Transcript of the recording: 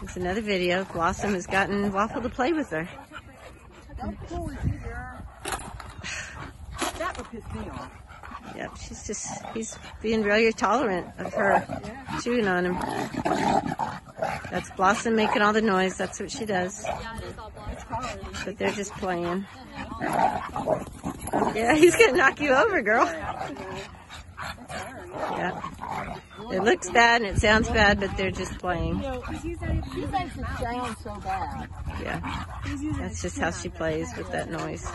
There's another video. Blossom has gotten Waffle to play with her. That would piss me off. Yep, she's just, he's being very tolerant of her chewing on him. That's Blossom making all the noise. That's what she does. But they're just playing. Yeah, he's gonna knock you over, girl. Yeah. It looks bad and it sounds bad, but they're just playing. You know, he's he makes it sound so bad. Yeah. That's just how she plays with that noise.